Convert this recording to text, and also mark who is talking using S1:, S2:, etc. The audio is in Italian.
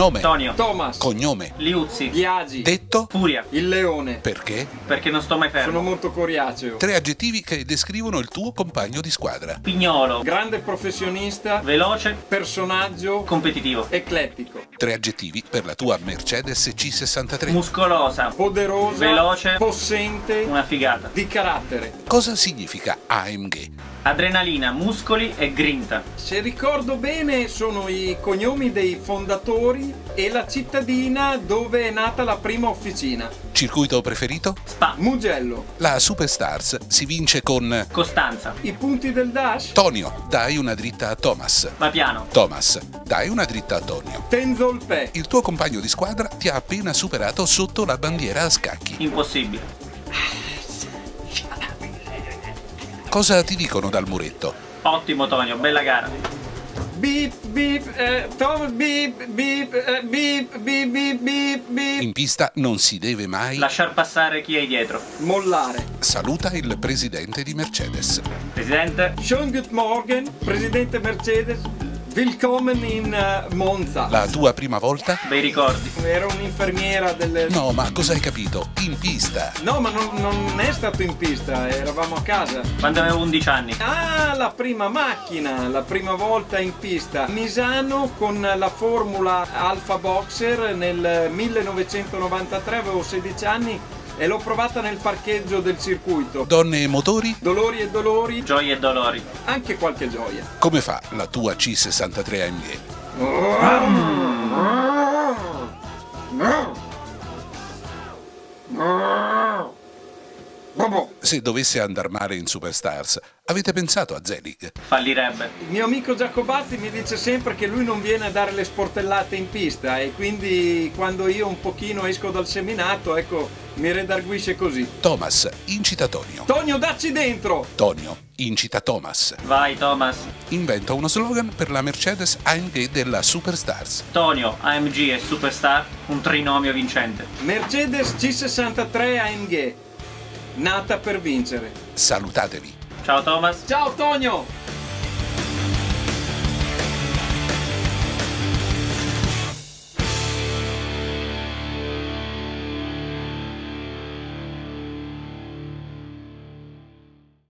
S1: Nome.
S2: Tonio.
S3: Thomas.
S1: Cognome.
S2: Liuzzi.
S3: Biagi.
S1: Detto.
S2: Furia.
S3: Il leone.
S1: Perché?
S2: Perché non sto mai fermo.
S3: Sono molto coriaceo.
S1: Tre aggettivi che descrivono il tuo compagno di squadra.
S2: Pignolo.
S3: Grande professionista.
S2: Veloce.
S3: Personaggio.
S2: Competitivo.
S3: Eclettico.
S1: Tre aggettivi per la tua Mercedes C63.
S2: Muscolosa.
S3: Poderosa.
S2: Veloce.
S3: Possente.
S2: Una figata.
S3: Di carattere.
S1: Cosa significa AMG?
S2: Adrenalina, muscoli e grinta.
S3: Se ricordo bene sono i cognomi dei fondatori e la cittadina dove è nata la prima officina.
S1: Circuito preferito?
S2: Spa.
S3: Mugello.
S1: La Superstars si vince con
S2: Costanza.
S3: I punti del dash.
S1: Tonio, dai una dritta a Thomas.
S2: Va piano.
S1: Thomas, dai una dritta a Tonio.
S3: Tenzolpe.
S1: Il tuo compagno di squadra ti ha appena superato sotto la bandiera a scacchi.
S2: Impossibile.
S1: Cosa ti dicono dal muretto?
S2: Ottimo Tonio, bella gara.
S3: Beep, beep, eh, Tom, beep, beep, eh, beep, beep, beep, beep, beep.
S1: In pista non si deve mai
S2: Lasciar passare chi hai dietro.
S3: Mollare.
S1: saluta il presidente di Mercedes.
S2: Presidente.
S3: Schönen guten Morgen, Presidente Mercedes. Willkommen in eh, Monza.
S1: La tua prima volta?
S2: Bei ricordi.
S3: Era un'infermiera delle...
S1: No, ma cosa hai capito? In pista.
S3: No, ma non, non è stato in pista, eravamo a casa.
S2: Quando avevo 11 anni.
S3: Ah, la prima macchina, la prima volta in pista. Misano con la formula Alfa Boxer nel 1993, avevo 16 anni e l'ho provata nel parcheggio del circuito.
S1: Donne e motori?
S3: Dolori e dolori,
S2: Gioie e dolori.
S3: anche qualche gioia.
S1: Come fa la tua C63 AMG? Se dovesse andar male in Superstars, avete pensato a Zelig?
S2: Fallirebbe.
S3: Il mio amico Giacobazzi mi dice sempre che lui non viene a dare le sportellate in pista e quindi quando io un pochino esco dal seminato, ecco, mi redarguisce così.
S1: Thomas incita Tonio.
S3: Tonio, dacci dentro!
S1: Tonio incita Thomas.
S2: Vai Thomas.
S1: Inventa uno slogan per la Mercedes AMG della Superstars.
S2: Tonio, AMG e Superstar, un trinomio vincente.
S3: Mercedes C63 AMG, nata per vincere.
S1: Salutatevi.
S2: Ciao Thomas.
S3: Ciao Tonio!